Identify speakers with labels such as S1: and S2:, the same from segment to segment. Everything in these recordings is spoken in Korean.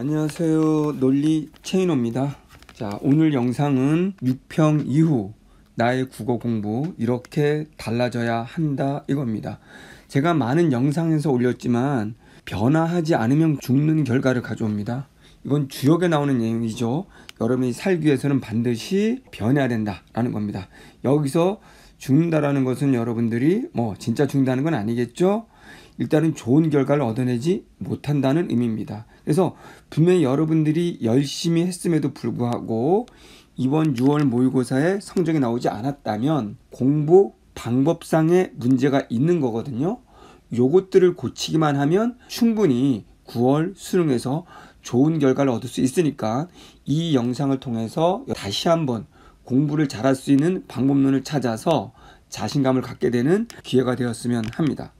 S1: 안녕하세요. 논리 체인호입니다. 자, 오늘 영상은 6평 이후 나의 국어 공부 이렇게 달라져야 한다 이겁니다. 제가 많은 영상에서 올렸지만 변화하지 않으면 죽는 결과를 가져옵니다. 이건 주역에 나오는 내용이죠. 여러분이 살기 위해서는 반드시 변해야 된다라는 겁니다. 여기서 죽는다라는 것은 여러분들이 뭐 진짜 죽는다는 건 아니겠죠? 일단은 좋은 결과를 얻어내지 못한다는 의미입니다. 그래서 분명히 여러분들이 열심히 했음에도 불구하고 이번 6월 모의고사에 성적이 나오지 않았다면 공부 방법상의 문제가 있는 거거든요. 요것들을 고치기만 하면 충분히 9월 수능에서 좋은 결과를 얻을 수 있으니까 이 영상을 통해서 다시 한번 공부를 잘할 수 있는 방법론을 찾아서 자신감을 갖게 되는 기회가 되었으면 합니다.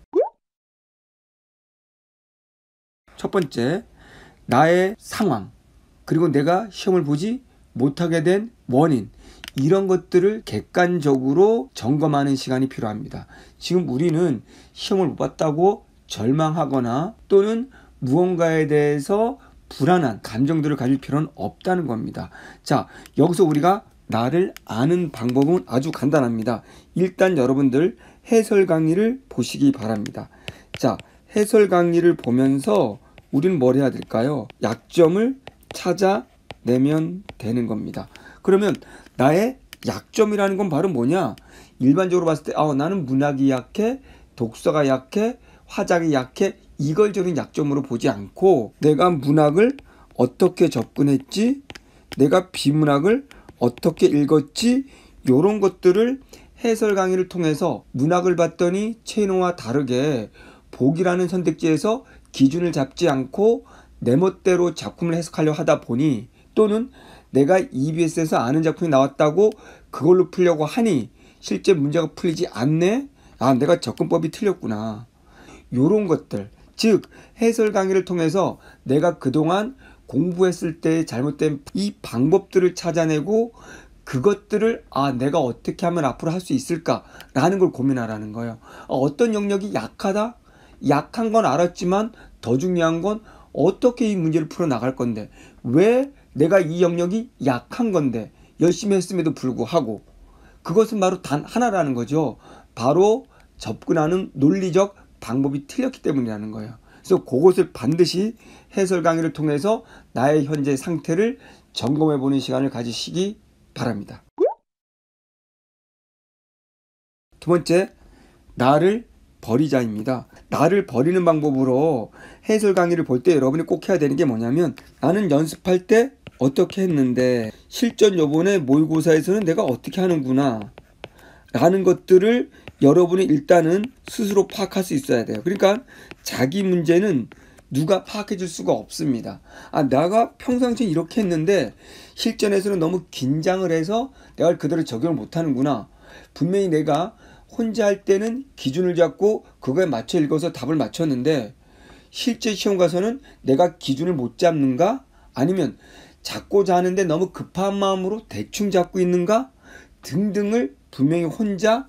S1: 첫 번째, 나의 상황, 그리고 내가 시험을 보지 못하게 된 원인, 이런 것들을 객관적으로 점검하는 시간이 필요합니다. 지금 우리는 시험을 못 봤다고 절망하거나 또는 무언가에 대해서 불안한 감정들을 가질 필요는 없다는 겁니다. 자, 여기서 우리가 나를 아는 방법은 아주 간단합니다. 일단 여러분들 해설 강의를 보시기 바랍니다. 자, 해설 강의를 보면서 우리는 뭘 해야 될까요? 약점을 찾아내면 되는 겁니다. 그러면 나의 약점이라는 건 바로 뭐냐? 일반적으로 봤을 때, 아, 나는 문학이 약해, 독서가 약해, 화작이 약해, 이걸 저는 약점으로 보지 않고, 내가 문학을 어떻게 접근했지, 내가 비문학을 어떻게 읽었지, 요런 것들을 해설 강의를 통해서 문학을 봤더니 채노와 다르게 복이라는 선택지에서 기준을 잡지 않고 내 멋대로 작품을 해석하려 하다 보니 또는 내가 EBS에서 아는 작품이 나왔다고 그걸로 풀려고 하니 실제 문제가 풀리지 않네? 아, 내가 접근법이 틀렸구나. 요런 것들. 즉, 해설 강의를 통해서 내가 그동안 공부했을 때 잘못된 이 방법들을 찾아내고 그것들을 아 내가 어떻게 하면 앞으로 할 수 있을까라는 걸 고민하라는 거예요. 어떤 영역이 약하다? 약한 건 알았지만 더 중요한 건 어떻게 이 문제를 풀어 나갈 건데 왜 내가 이 영역이 약한 건데 열심히 했음에도 불구하고 그것은 바로 단 하나라는 거죠. 바로 접근하는 논리적 방법이 틀렸기 때문이라는 거예요. 그래서 그것을 반드시 해설 강의를 통해서 나의 현재 상태를 점검해 보는 시간을 가지시기 바랍니다. 두 번째, 나를 버리자입니다. 나를 버리는 방법으로 해설 강의를 볼 때 여러분이 꼭 해야 되는 게 뭐냐면 나는 연습할 때 어떻게 했는데 실전 요번에 모의고사에서는 내가 어떻게 하는구나 라는 것들을 여러분이 일단은 스스로 파악할 수 있어야 돼요. 그러니까 자기 문제는 누가 파악해 줄 수가 없습니다. 아, 내가 평상시에 이렇게 했는데 실전에서는 너무 긴장을 해서 내가 그대로 적용을 못 하는구나. 분명히 내가 혼자 할 때는 기준을 잡고 그거에 맞춰 읽어서 답을 맞췄는데 실제 시험 가서는 내가 기준을 못 잡는가? 아니면 잡고자 하는데 너무 급한 마음으로 대충 잡고 있는가? 등등을 분명히 혼자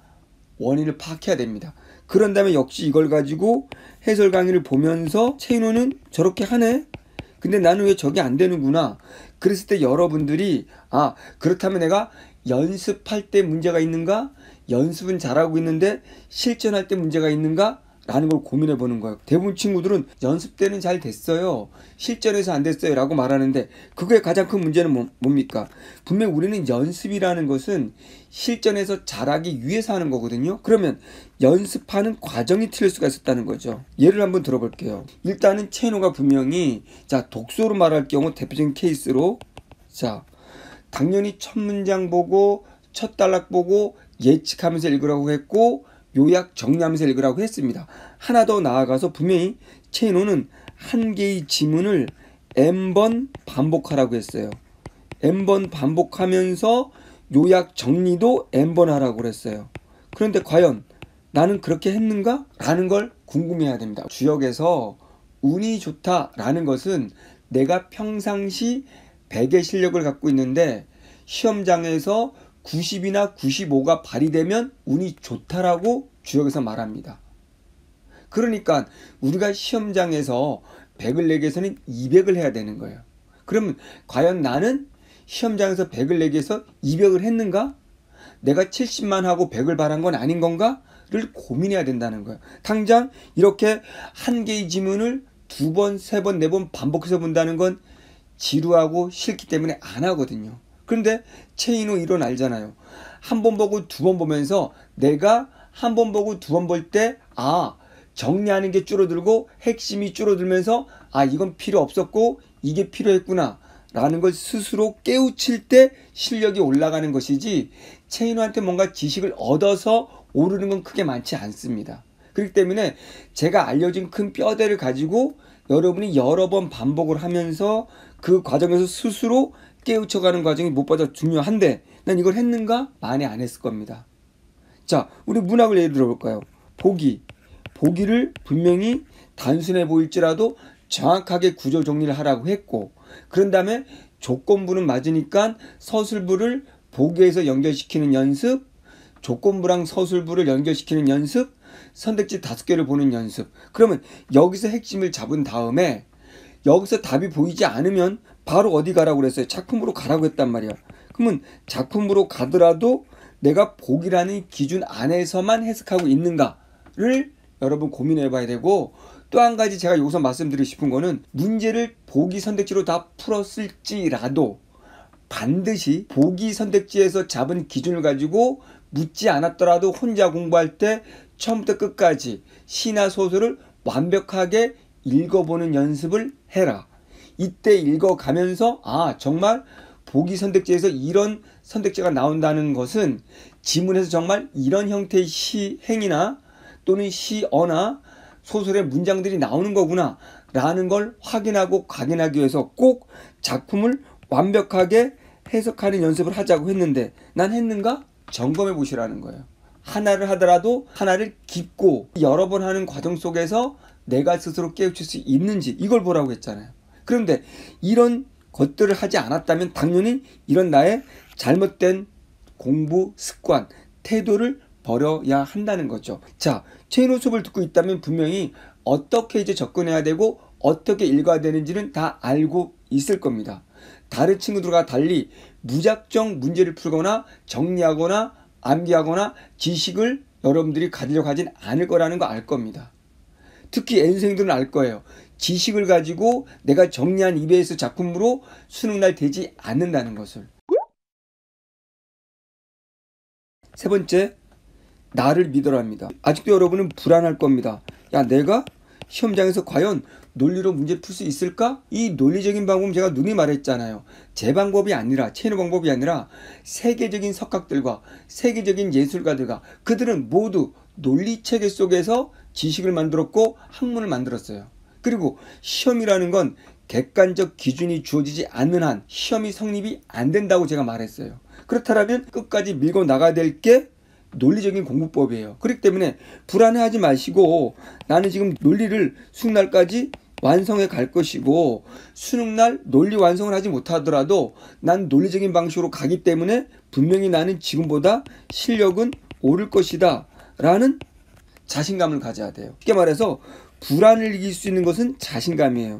S1: 원인을 파악해야 됩니다. 그런 다음에 역시 이걸 가지고 해설 강의를 보면서 채인호는 저렇게 하네? 근데 나는 왜 저게 안 되는구나? 그랬을 때 여러분들이 아 그렇다면 내가 연습할 때 문제가 있는가? 연습은 잘하고 있는데 실전할 때 문제가 있는가? 라는 걸 고민해 보는 거예요. 대부분 친구들은 연습 때는 잘 됐어요. 실전에서 안 됐어요. 라고 말하는데 그게 가장 큰 문제는 뭐, 뭡니까? 분명 우리는 연습이라는 것은 실전에서 잘하기 위해서 하는 거거든요. 그러면 연습하는 과정이 틀릴 수가 있었다는 거죠. 예를 한번 들어볼게요. 일단은 채노가 분명히 자 독서로 말할 경우 대표적인 케이스로 자 당연히 첫 문장 보고 첫 단락 보고 예측하면서 읽으라고 했고 요약 정리하면서 읽으라고 했습니다. 하나 더 나아가서 분명히 체노는 한 개의 지문을 n번 반복하라고 했어요. n번 반복하면서 요약 정리도 n번 하라고 그랬어요. 그런데 과연 나는 그렇게 했는가? 라는 걸 궁금해야 됩니다. 주역에서 운이 좋다라는 것은 내가 평상시 100의 실력을 갖고 있는데 시험장에서 90이나 95가 발휘되면 운이 좋다라고 주역에서 말합니다. 그러니까 우리가 시험장에서 100을 내기 위해서는 200을 해야 되는 거예요. 그러면 과연 나는 시험장에서 100을 내기 위해서 200을 했는가? 내가 70만 하고 100을 바란 건 아닌 건가? 를 고민해야 된다는 거예요. 당장 이렇게 한 개의 지문을 두 번, 세 번, 네 번 반복해서 본다는 건 지루하고 싫기 때문에 안 하거든요. 그런데 체인호 이론 알잖아요. 한 번 보고 두 번 보면서 내가 한 번 보고 두 번 볼 때, 아, 정리하는 게 줄어들고 핵심이 줄어들면서, 아, 이건 필요 없었고, 이게 필요했구나. 라는 걸 스스로 깨우칠 때 실력이 올라가는 것이지, 체인호한테 뭔가 지식을 얻어서 오르는 건 크게 많지 않습니다. 그렇기 때문에 제가 알려진 큰 뼈대를 가지고 여러분이 여러 번 반복을 하면서 그 과정에서 스스로 깨우쳐가는 과정이 무엇보다 중요한데 난 이걸 했는가? 많이 안 했을 겁니다. 자, 우리 문학을 예를 들어볼까요? 보기. 보기를 분명히 단순해 보일지라도 정확하게 구조 정리를 하라고 했고 그런 다음에 조건부는 맞으니까 서술부를 보기에서 연결시키는 연습 조건부랑 서술부를 연결시키는 연습, 선택지 다섯 개를 보는 연습. 그러면 여기서 핵심을 잡은 다음에 여기서 답이 보이지 않으면 바로 어디 가라고 그랬어요? 작품으로 가라고 했단 말이야. 그러면 작품으로 가더라도 내가 보기라는 기준 안에서만 해석하고 있는가를 여러분 고민해 봐야 되고 또 한 가지 제가 여기서 말씀드리고 싶은 거는 문제를 보기 선택지로 다 풀었을지라도 반드시 보기 선택지에서 잡은 기준을 가지고 묻지 않았더라도 혼자 공부할 때 처음부터 끝까지 시나 소설을 완벽하게 읽어보는 연습을 해라. 이때 읽어가면서 아 정말 보기 선택지에서 이런 선택지가 나온다는 것은 지문에서 정말 이런 형태의 시행이나 또는 시어나 소설의 문장들이 나오는 거구나 라는 걸 확인하고 각인하기 위해서 꼭 작품을 완벽하게 해석하는 연습을 하자고 했는데 난 했는가? 점검해 보시라는 거예요. 하나를 하더라도 하나를 깊고 여러 번 하는 과정 속에서 내가 스스로 깨우칠 수 있는지 이걸 보라고 했잖아요. 그런데 이런 것들을 하지 않았다면 당연히 이런 나의 잘못된 공부 습관, 태도를 버려야 한다는 거죠. 자, 체인호 수업을 듣고 있다면 분명히 어떻게 이제 접근해야 되고 어떻게 읽어야 되는지는 다 알고 있을 겁니다. 다른 친구들과 달리 무작정 문제를 풀거나 정리하거나 암기하거나 지식을 여러분들이 가지려고 하진 않을 거라는 거 알 겁니다. 특히 N생들은 알 거예요. 지식을 가지고 내가 정리한 EBS 작품으로 수능날 되지 않는다는 것을. 세 번째, 나를 믿어랍니다. 아직도 여러분은 불안할 겁니다. 야, 내가 시험장에서 과연 논리로 문제 풀 수 있을까? 이 논리적인 방법은 제가 눈이 말했잖아요. 제 방법이 아니라 체너 방법이 아니라 세계적인 석학들과 세계적인 예술가들과 그들은 모두 논리 체계 속에서 지식을 만들었고 학문을 만들었어요. 그리고 시험이라는 건 객관적 기준이 주어지지 않는 한 시험이 성립이 안 된다고 제가 말했어요. 그렇다면 끝까지 밀고 나가야 될 게 논리적인 공부법이에요. 그렇기 때문에 불안해하지 마시고 나는 지금 논리를 수능날까지 완성해 갈 것이고 수능날 논리 완성을 하지 못하더라도 난 논리적인 방식으로 가기 때문에 분명히 나는 지금보다 실력은 오를 것이다 라는 자신감을 가져야 돼요. 쉽게 말해서 불안을 이길 수 있는 것은 자신감이에요.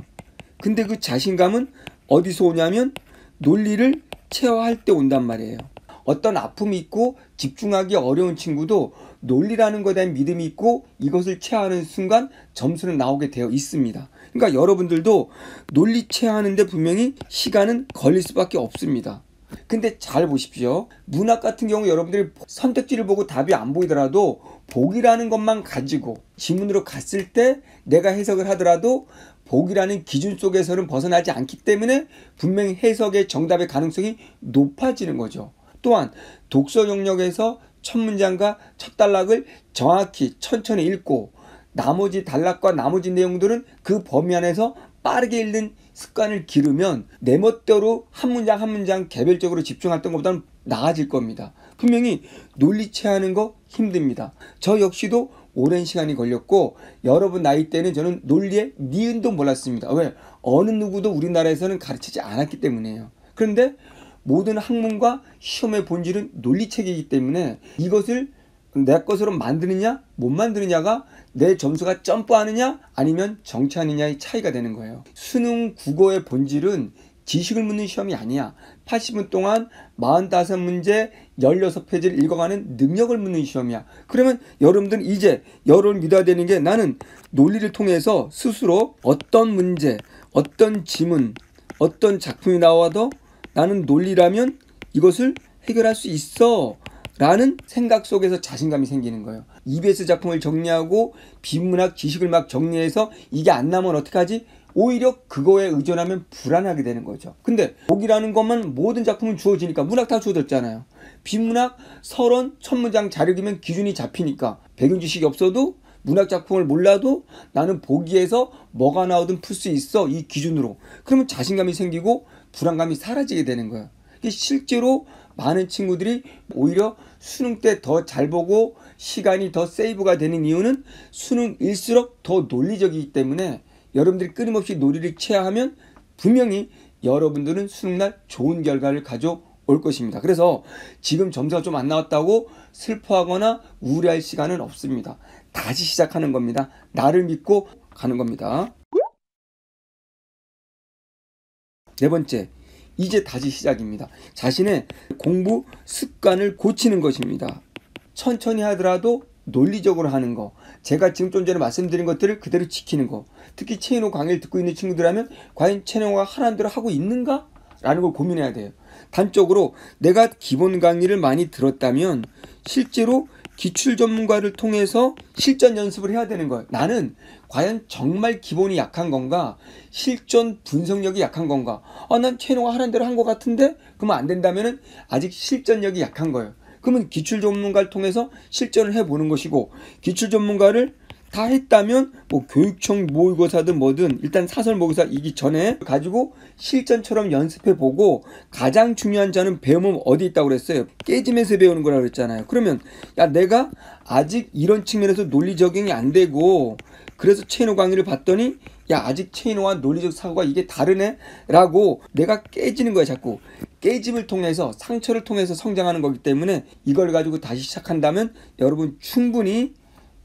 S1: 근데 그 자신감은 어디서 오냐면 논리를 체화할 때 온단 말이에요. 어떤 아픔이 있고 집중하기 어려운 친구도 논리라는 것에 대한 믿음이 있고 이것을 체하는 순간 점수는 나오게 되어 있습니다. 그러니까 여러분들도 논리 체하는데 분명히 시간은 걸릴 수밖에 없습니다. 근데 잘 보십시오. 문학 같은 경우 여러분들이 선택지를 보고 답이 안 보이더라도 복이라는 것만 가지고 지문으로 갔을 때 내가 해석을 하더라도 복이라는 기준 속에서는 벗어나지 않기 때문에 분명히 해석의 정답의 가능성이 높아지는 거죠. 또한 독서 영역에서 첫 문장과 첫 단락을 정확히 천천히 읽고 나머지 단락과 나머지 내용들은 그 범위 안에서 빠르게 읽는 습관을 기르면 내 멋대로 한 문장 한 문장 개별적으로 집중했던 것보다는 나아질 겁니다. 분명히 논리체 하는 거 힘듭니다. 저 역시도 오랜 시간이 걸렸고 여러분 나이 때는 저는 논리의 니은도 몰랐습니다. 왜? 어느 누구도 우리나라에서는 가르치지 않았기 때문이에요. 그런데 모든 학문과 시험의 본질은 논리체계이기 때문에 이것을 내 것으로 만드느냐 못 만드느냐가 내 점수가 점프하느냐 아니면 정치하느냐의 차이가 되는 거예요. 수능 국어의 본질은 지식을 묻는 시험이 아니야. 80분 동안 45문제 16페이지를 읽어가는 능력을 묻는 시험이야. 그러면 여러분들은 이제 여론을 믿어야 되는 게 나는 논리를 통해서 스스로 어떤 문제, 어떤 지문, 어떤 작품이 나와도 나는 논리라면 이것을 해결할 수 있어. 라는 생각 속에서 자신감이 생기는 거예요. EBS 작품을 정리하고 비문학 지식을 막 정리해서 이게 안 나면 어떡하지? 오히려 그거에 의존하면 불안하게 되는 거죠. 근데 복이라는 것만 모든 작품은 주어지니까 문학 다 주어졌잖아요. 비문학 서론 첫 문장 잘 읽으면 기준이 잡히니까 배경 지식이 없어도 문학 작품을 몰라도 나는 보기에서 뭐가 나오든 풀 수 있어 이 기준으로 그러면 자신감이 생기고 불안감이 사라지게 되는 거예요. 실제로 많은 친구들이 오히려 수능 때 더 잘 보고 시간이 더 세이브가 되는 이유는 수능일수록 더 논리적이기 때문에 여러분들이 끊임없이 놀이를 취하하면 분명히 여러분들은 수능날 좋은 결과를 가져올 것입니다. 그래서 지금 점수가 좀 안 나왔다고 슬퍼하거나 우울해할 시간은 없습니다. 다시 시작하는 겁니다. 나를 믿고 가는 겁니다. 네 번째, 이제 다시 시작입니다. 자신의 공부 습관을 고치는 것입니다. 천천히 하더라도 논리적으로 하는 거. 제가 지금 좀 전에 말씀드린 것들을 그대로 지키는 거. 특히 체인호 강의를 듣고 있는 친구들하면 과연 체인호가 하라는 대로 하고 있는가? 라는 걸 고민해야 돼요. 단적으로 내가 기본 강의를 많이 들었다면 실제로 기출 전문가를 통해서 실전 연습을 해야 되는 거예요. 나는 과연 정말 기본이 약한 건가? 실전 분석력이 약한 건가? 아, 난 채노가 하는 대로 한 것 같은데? 그러면 안 된다면은 아직 실전력이 약한 거예요. 그러면 기출 전문가를 통해서 실전을 해보는 것이고, 기출 전문가를 다 했다면 뭐 교육청 모의고사든 뭐든 일단 사설 모의고사 이기 전에 가지고 실전처럼 연습해 보고 가장 중요한 자는 배움은 어디 있다고 그랬어요? 깨지면서 배우는 거라고 그랬잖아요. 그러면 야 내가 아직 이런 측면에서 논리 적용이 안 되고 그래서 체인호 강의를 봤더니 야 아직 체인호와 논리적 사고가 이게 다르네? 라고 내가 깨지는 거야 자꾸. 깨짐을 통해서 상처를 통해서 성장하는 거기 때문에 이걸 가지고 다시 시작한다면 여러분 충분히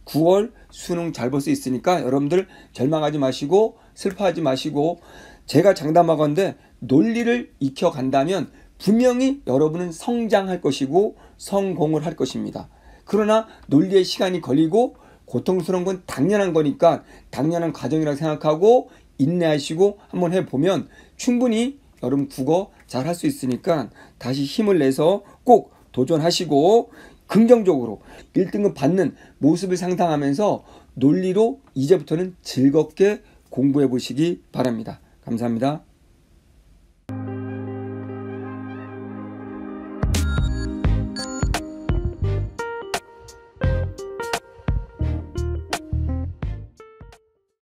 S1: 9월 수능 잘 볼 수 있으니까 여러분들 절망하지 마시고 슬퍼하지 마시고 제가 장담하건데 논리를 익혀 간다면 분명히 여러분은 성장할 것이고 성공을 할 것입니다. 그러나 논리의 시간이 걸리고 고통스러운 건 당연한 거니까 당연한 과정이라고 생각하고 인내하시고 한번 해보면 충분히 여러분 국어 잘 할 수 있으니까 다시 힘을 내서 꼭 도전하시고 긍정적으로 1등급 받는 모습을 상상하면서 논리로 이제부터는 즐겁게 공부해 보시기 바랍니다. 감사합니다.